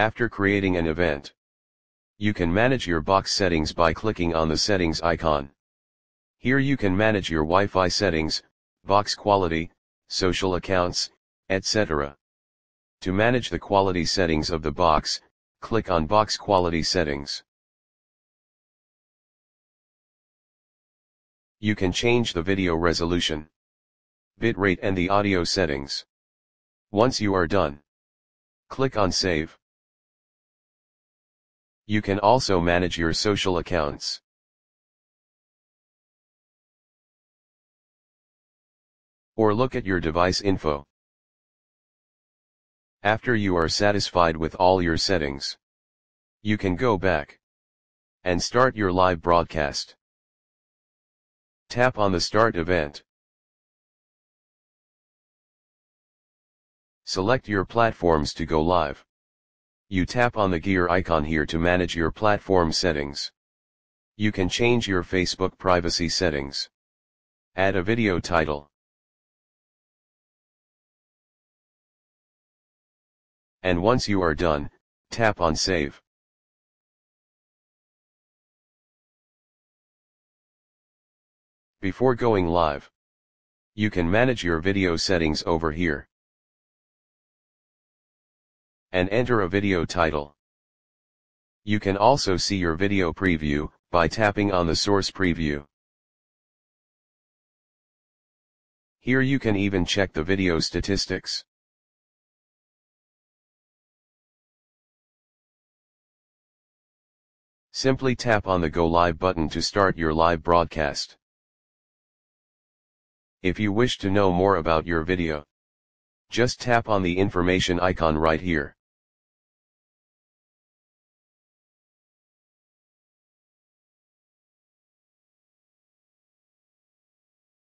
After creating an event, you can manage your box settings by clicking on the settings icon. Here you can manage your Wi-Fi settings, box quality, social accounts, etc. To manage the quality settings of the box, click on Box Quality Settings. You can change the video resolution, bitrate and the audio settings. Once you are done, click on Save. You can also manage your social accounts. Or look at your device info. After you are satisfied with all your settings, you can go back and start your live broadcast. Tap on the Start event. Select your platforms to go live. You tap on the gear icon here to manage your platform settings. You can change your Facebook privacy settings. Add a video title. And once you are done, tap on Save. Before going live, you can manage your video settings over here. And enter a video title. You can also see your video preview, by tapping on the source preview. Here you can even check the video statistics. Simply tap on the Go Live button to start your live broadcast. If you wish to know more about your video, just tap on the information icon right here.